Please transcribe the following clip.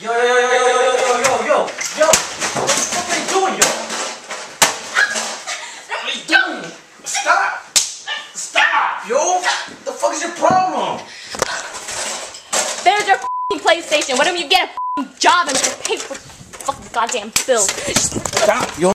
Yo, yo, yo, yo, yo, yo, yo, yo, yo, yo. What are you doing, yo? What are you doing? Stop. Stop, yo. What the fuck is your problem? There's your f***ing PlayStation. Why don't you get a f***ing job and pay for fucking goddamn bills? Stop, yo.